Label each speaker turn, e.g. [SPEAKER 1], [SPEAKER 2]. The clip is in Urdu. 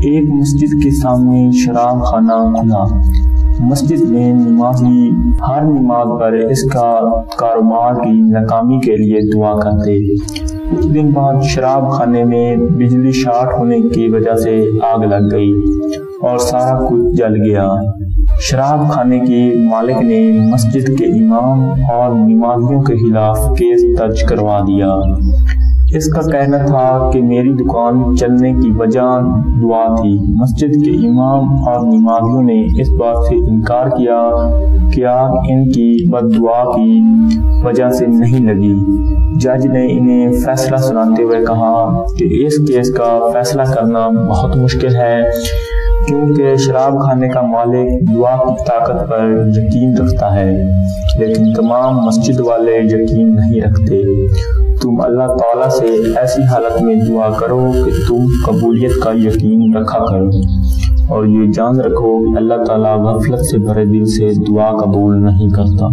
[SPEAKER 1] ایک مسجد کے سامنے شراب خانہ کھلا۔ مسجد میں نمازی، ہر نماز پر اس کا کاروبار کی ناکامی کے لیے دعا کرتے۔ کچھ دن بعد شراب خانے میں بجلی شارٹ ہونے کی وجہ سے آگ لگ گئی اور سارا کچھ جل گیا۔ شراب خانے کے مالک نے مسجد کے امام اور نمازیوں کے خلاف کیس درج کروا دیا۔ اس کا کہنا تھا کہ میری دکان چلنے کی وجہ دعا تھی۔ مسجد کے امام اور نمازیوں نے اس بات سے انکار کیا کیا ان کی بد دعا کی وجہ سے نہیں لگی۔ جج نے انہیں فیصلہ سناتے ہوئے کہا کہ اس کیس کا فیصلہ کرنا بہت مشکل ہے، کیونکہ شراب کھانے کا مالک دعا کی طاقت پر یقین رکھتا ہے، لیکن تمام مسجد والے یقین نہیں رکھتے۔ تم اللہ تعالیٰ سے ایسی حالت میں دعا کرو کہ تم قبولیت کا یقین رکھا کرو اور یہ جان رکھو اللہ تعالیٰ غفلت سے بھرے دل سے دعا قبول نہیں کرتا۔